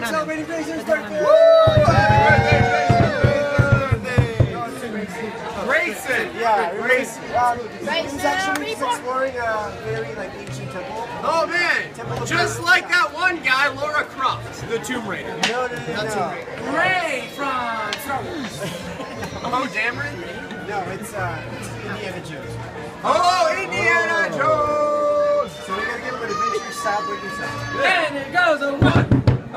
got him. Celebrating Grayson birthday! Grayson! Yeah, Grayson. Um, Grayson, he's actually exploring a very like ancient temple. Oh man! Just like that one guy, Laura Croft, the Tomb Raider. No, no, no, no. Rey from Star Wars. Oh, Dameron? No, it's uh, it's Indiana Jones. Oh, Indiana Jones! So we gotta give him an adventure style breaking sound. And it goes a one.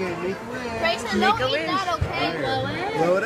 Okay, make way. Grayson, don't eat that, okay? Blow it.